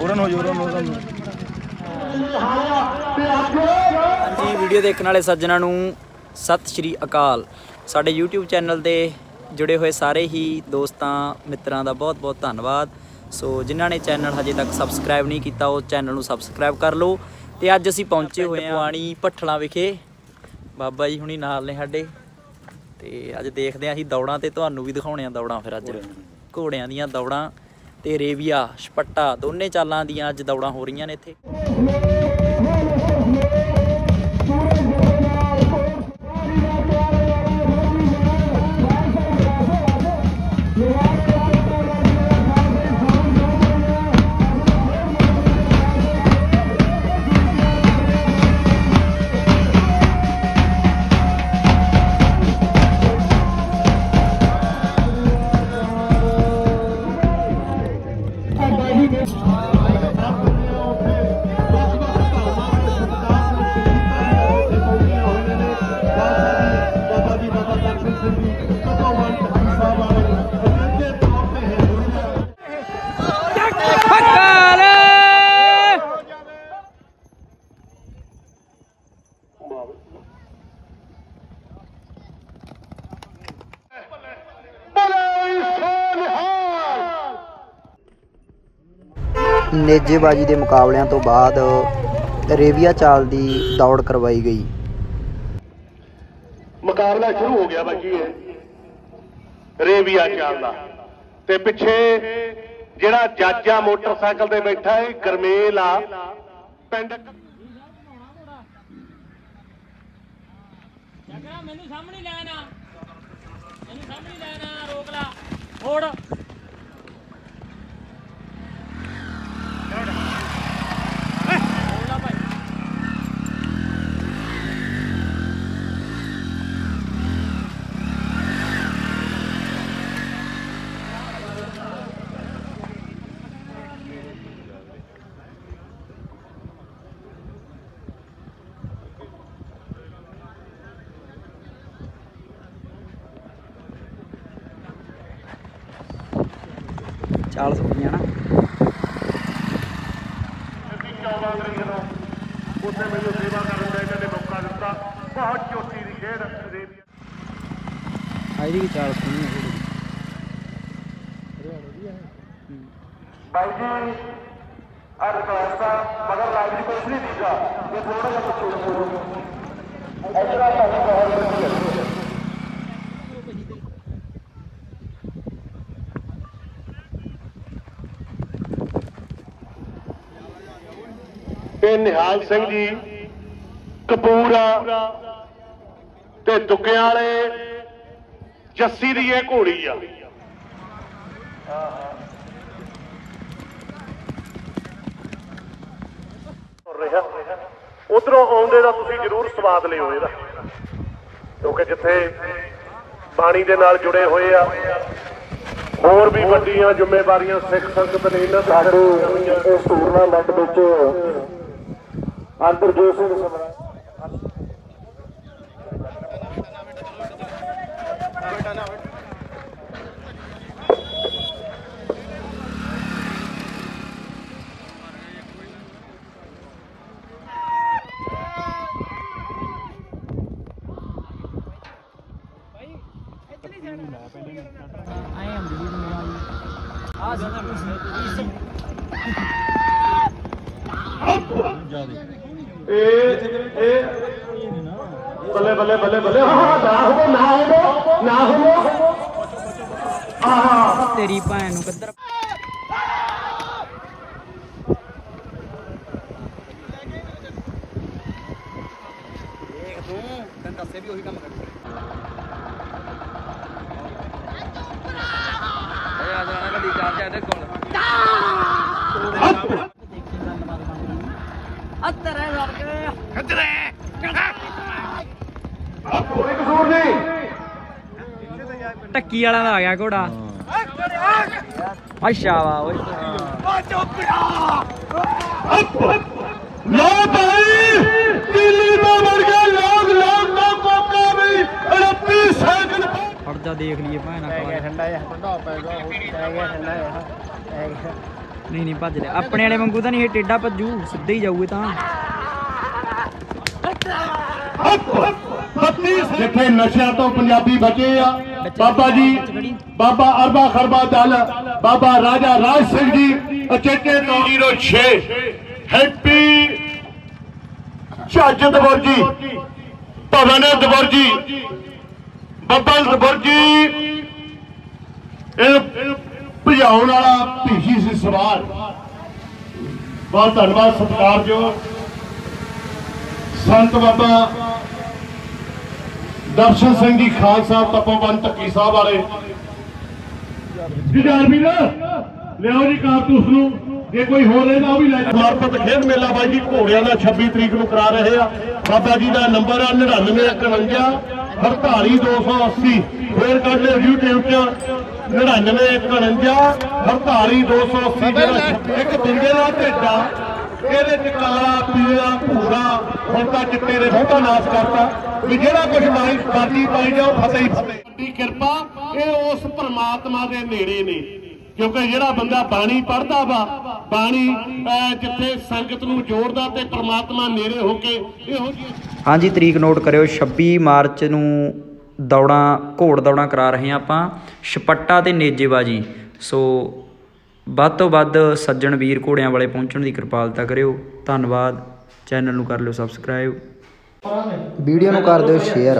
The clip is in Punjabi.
ਉਰਨ ਹੋ ਜੋਰਨ ਉਰਨ ਹਾਂਜੀ ਵੀਡੀਓ ਦੇਖਣ ਵਾਲੇ ਸੱਜਣਾਂ ਨੂੰ ਸਤਿ ਸ਼੍ਰੀ ਅਕਾਲ। ਸਾਡੇ YouTube ਚੈਨਲ ਤੇ ਜੁੜੇ ਹੋਏ ਸਾਰੇ ਹੀ ਦੋਸਤਾਂ ਮਿੱਤਰਾਂ ਦਾ ਬਹੁਤ-ਬਹੁਤ ਧੰਨਵਾਦ। ਸੋ ਜਿਨ੍ਹਾਂ ਨੇ ਚੈਨਲ ਹਜੇ ਤੱਕ ਸਬਸਕ੍ਰਾਈਬ ਨਹੀਂ ਕੀਤਾ ਉਹ ਚੈਨਲ ਨੂੰ ਸਬਸਕ੍ਰਾਈਬ ਕਰ ਲਓ। ਤੇ ਅੱਜ ਅਸੀਂ ਪਹੁੰਚੇ ਹੋਏ ਹਾਂ ਪਾਣੀ ਭੱਠਲਾ ਵਿਖੇ। ਬਾਬਾ ਜੀ ਹੁਣੀ ਨਾਲ ਨੇ ਸਾਡੇ। ਤੇ ਅੱਜ ਦੇਖਦੇ ਹਾਂ ਅਸੀਂ ਦੌੜਾਂ ਤੇ। ਤੁਹਾਨੂੰ ਵੀ ਦਿਖਾਉਣੇ ਆ ਦੌੜਾਂ ਫਿਰ ਅੱਜ। ਘੋੜਿਆਂ ਦੀਆਂ ਦੌੜਾਂ। ਤੇ ਰੇਵੀਆ ਛਪੱਟਾ ਦੋਨੇ ਚਾਲਾਂ ਦੀਆਂ ਅੱਜ ਦੌੜਾਂ ਹੋ ਰਹੀਆਂ ਨੇ ਇੱਥੇ। ਨੇਜੇਬਾਜੀ ਦੇ ਮੁਕਾਬਲਿਆਂ ਤੋਂ ਬਾਅਦ ਰੇਵੀਆ ਚਾਲ ਦੀ ਦੌੜ ਕਰਵਾਈ ਗਈ। ਮੁਕਾਬਲਾ ਸ਼ੁਰੂ ਹੋ ਗਿਆ ਬਾਕੀ ਹੈ ਰੇਵੀਆ ਚਾਲ ਦਾ। ਤੇ ਪਿੱਛੇ ਜਿਹੜਾ ਜੱਜ ਆ ਮੋਟਰਸਾਈਕਲ ਤੇ ਬੈਠਾ ਹੈ ਗਰਮੇਲ ਆ। ਪਿੰਡ ਜਗਰਾ ਮੈਨੂੰ ਸਾਹਮਣੇ ਲੈਣਾ ਮੈਨੂੰ ਸਾਹਮਣੇ ਲੈਣਾ ਰੋਕ ਲਾ। ਮੋੜ। ਚਾਲ ਸੁਣੀਆਂ ਨਾ। ਅਸੀਂ 14 ਤਰੀਕ ਨੂੰ ਉੱਥੇ ਮੈਨੂੰ ਸੇਵਾ ਕਰਨ ਦਾ ਇਹਨਾਂ ਨੇ ਮੌਕਾ ਦਿੱਤਾ। ਬਹੁਤ ਚੋਟੀ ਦੀ ਖੇਡ ਰੇਵੀਆ ਆਈ ਦੀ ਚਾਲ ਸੁਣੀ ਹੈ ਬਾਈ ਜੀ ਅੱਜ ਕਲਾਸਾ ਮਗਰ ਲਾਈਵ ਦੀ ਕੁਛ ਨਹੀਂ ਦੀਦਾ। ਇਹ ਥੋੜਾ ਜਿਹਾ ਪਿੱਛੇ ਐਸਾ ਸਾਨੂੰ ਬਹੁਤ ਵਧੀਆ ਇਹ ਨਿਹਾਲ ਸਿੰਘ ਜੀ ਕਪੂਰਾ ਤੇ ਦੁੱਗਿਆਂ ਵਾਲੇ ਜੱਸੀ ਦੀ ਇਹ ਘੋੜੀ ਆ। ਰਿਹਾ ਉਧਰੋਂ ਆਉਂਦੇ ਦਾ ਤੁਸੀਂ ਜ਼ਰੂਰ ਸਵਾਦ ਲਿਓ ਇਹਦਾ। ਕਿਉਂਕਿ ਜਿੱਥੇ ਬਾਣੀ ਦੇ ਨਾਲ ਜੁੜੇ ਹੋਏ ਆ ਹੋਰ ਵੀ ਵੱਡੀਆਂ ਜ਼ਿੰਮੇਵਾਰੀਆਂ ਸਿੱਖ ਸੰਗਤ ਨੇ ਇਹਨਾਂ ਸਾਡੇ ਇਸ ਟੂਰਨਾਮੈਂਟ ਵਿੱਚ ਅੰਤਰਜੋਤ ਸਿੰਘ ਸਮਰਾ ਇਹ ਇਹ ਬੱਲੇ ਬੱਲੇ ਬੱਲੇ ਬੱਲੇ ਹਾਂ ਹਾਂ, ਨਾ ਹੋਵੋ ਨਾ ਹੋਵੋ ਨਾ ਹੋਵੋ ਆਹਾ ਤੇਰੀ ਭੈਣ ਨੂੰ ਕਿੱਧਰ ਦੇਖ ਤੂੰ ਤੈਨੂੰ ਦੱਸੇ ਵੀ ਉਹੀ ਕੰਮ ਕਰ ਇਹ ਆ ਜਾਣਾ ਕਦੀ ਚਾਰ ਚਾਰ ਦੇ ਕੋਲ ਅੱਤਰੇ ਵਰਗੇ ਕੋਈ ਕਸੂਰ ਨਹੀਂ ਟੱਕੀ ਵਾਲਾ ਦਾ ਆ ਗਿਆ ਘੋੜਾ। ਅੱਛਾ ਵਾ ਓਏ। ਲੋ ਭਾਈ ਦਿੱਲੀ ਦਾ ਵਰਗਾ ਲੋਕ ਲੋਕ ਦਾ ਕੋਕਾ ਵੀ 38 ਸੈਕਿੰਡ ਫੜ ਜਾ ਦੇਖ ਲਈਏ ਭੈਣਾ ਠੰਡਾ ਜਿਹਾ ਠੰਡਾ ਪੈ ਗਿਆ ਗਿਆ ਠੰਡਾ ਜਿਹਾ। ਗਿਆ ਨਹੀਂ ਨਹੀਂ ਭੱਜ ਲਿਆ ਆਪਣੇ ਵਾਲੇ ਵਾਂਗੂ ਤਾਂ ਨਹੀਂ ਇਹ ਟੇਡਾ ਭੱਜੂ ਸਿੱਧੇ ਹੀ ਜਾਊਗੇ ਤਾਂ। ਜਿੱਥੇ ਨਸ਼ਿਆਂ ਤੋਂ ਪੰਜਾਬੀ ਬਚੇ ਆ ਬਾਬਾ ਜੀ ਬਾਬਾ ਅਰਬਾ ਖਰਬਾ ਦਲ ਬਾਬਾ ਰਾਜਾ ਰਾਜ ਸਿੰਘ ਜੀ ਅਚੇਤੇ ਤੋਂ 06 ਹੈਪੀ ਝੱਜ ਦਵਰਜੀ ਭਵਨ ਦਵਰਜੀ ਬੱਬਲ ਦਵਰਜੀ। ਇਹ ਭਜਾਉਣ ਵਾਲਾ ਭੀਸ਼ੀ ਸੀ ਸਵਾਰ। ਬਹੁਤ ਧੰਨਵਾਦ ਸਤਿਕਾਰਯੋਗ ਸੰਤ ਬਾਬਾ ਦਰਸ਼ਨ ਸਿੰਘ ਜੀ ਖਾਨ ਸਾਹਿਬ ਤਪੋਵਨ ਧੱਕੀ ਸਾਹਿਬ ਵਾਲੇ। ਜੀ ਆਰਮੀ ਨਾ ਲਿਆਓ ਜੀ ਕਾਰਤੂਸ ਨੂੰ। ਜੇ ਕੋਈ ਹੋਰ ਲੈਣਾ ਉਹ ਵੀ ਲੈ ਸਮਰਪਿਤ ਖੇਡ ਮੇਲਾ ਬਾਈ ਜੀ ਘੋੜਿਆਂ ਦਾ 26 ਤਰੀਕ ਨੂੰ ਕਰਾ ਰਹੇ ਆ। ਬਾਬਾ ਜੀ ਦਾ ਨੰਬਰ ਆ 9951 48280 ਫੇਰ ਕੱਢ ਲਿਓ YouTube 'ਚ। 9951 48280 ਜਿਹੜਾ ਇੱਕ ਬੰਦੇ ਦਾ ਢਿੱਡਾ ਇਹਦੇ ਚ ਕਾਲਾ ਪੀਲਾ ਭੂਰਾ ਹੁਣ ਤਾਂ ਚਿੱਟੇ ਨੇ ਬਹੁਤਾ ਨਾਸ ਕਰਤਾ। ਵੀ ਜਿਹੜਾ ਕੁਝ ਮਾਈ ਬਾਤੀ ਪਾਈ ਜਾਓ ਫਤਿਹ ਹੀ ਫਤਿਹ। ਵੱਡੀ ਕਿਰਪਾ ਇਹ ਉਸ ਪ੍ਰਮਾਤਮਾ ਦੇ ਨੇੜੇ ਨੇ। ਕਿਉਂਕਿ ਜਿਹੜਾ ਬੰਦਾ ਬਾਣੀ ਪੜ੍ਹਦਾ ਵਾ ਬਾਣੀ ਜਿੱਥੇ ਸੰਗਤ ਨੂੰ ਜੋੜਦਾ ਤੇ ਪ੍ਰਮਾਤਮਾ ਨੇੜੇ ਹੋ ਕੇ ਇਹੋ ਜਿਹੀ ਹਾਂਜੀ ਤਰੀਕ ਨੋਟ ਕਰਿਓ 26 ਮਾਰਚ ਨੂੰ ਦੌੜਾਂ, ਘੋੜ ਦੌੜਾਂ ਕਰਾ ਰਹੇ ਹਾਂ ਆਪਾਂ। ਛਪੱਟਾ ਅਤੇ ਨੇਜੇਬਾਜੀ। ਸੋ ਵੱਧ ਤੋਂ ਵੱਧ ਸੱਜਣ ਵੀਰ ਘੋੜਿਆਂ ਵਾਲੇ ਪਹੁੰਚਣ ਦੀ ਕਿਰਪਾਲਤਾ ਕਰਿਓ। ਧੰਨਵਾਦ। ਚੈਨਲ ਨੂੰ ਕਰ ਲਿਓ ਸਬਸਕ੍ਰਾਈਬ ਵੀਡੀਓ ਨੂੰ ਕਰ ਦਿਓ ਸ਼ੇਅਰ